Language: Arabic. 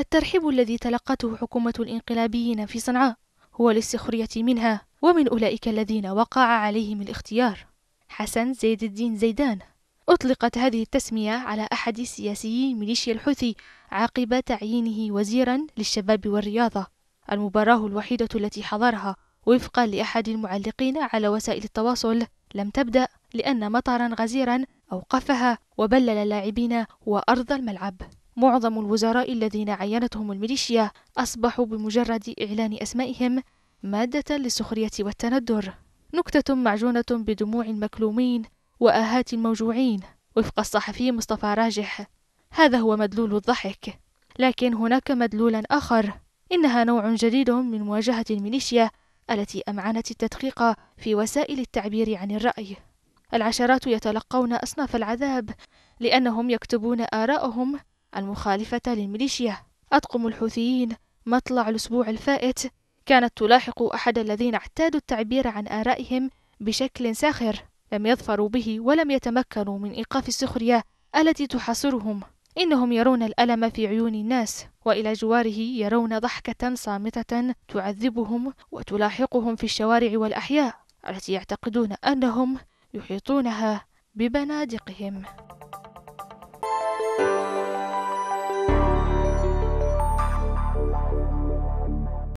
الترحيب الذي تلقته حكومة الانقلابيين في صنعاء هو للسخرية منها ومن أولئك الذين وقع عليهم الاختيار. حسن زيد الدين زيدان. أطلقت هذه التسمية على أحد سياسيي ميليشيا الحوثي عقب تعيينه وزيرا للشباب والرياضة. المباراة الوحيدة التي حضرها وفقا لأحد المعلقين على وسائل التواصل لم تبدأ لأن مطرا غزيرا أوقفها وبلل اللاعبين وأرض الملعب. معظم الوزراء الذين عينتهم الميليشيا أصبحوا بمجرد إعلان أسمائهم مادة للسخرية والتندر. نكتة معجونة بدموع المكلومين وآهات الموجوعين وفق الصحفي مصطفى راجح. هذا هو مدلول الضحك. لكن هناك مدلول آخر. إنها نوع جديد من مواجهة الميليشيا التي أمعنت التدقيق في وسائل التعبير عن الرأي. العشرات يتلقون أصناف العذاب لأنهم يكتبون آراءهم المخالفة للميليشيا. أطقم الحوثيين مطلع الأسبوع الفائت. كانت تلاحق أحد الذين اعتادوا التعبير عن آرائهم بشكل ساخر. لم يظفروا به ولم يتمكنوا من إيقاف السخرية التي تحاصرهم. إنهم يرون الألم في عيون الناس وإلى جواره يرون ضحكة صامتة تعذبهم وتلاحقهم في الشوارع والأحياء التي يعتقدون أنهم يحيطونها ببنادقهم.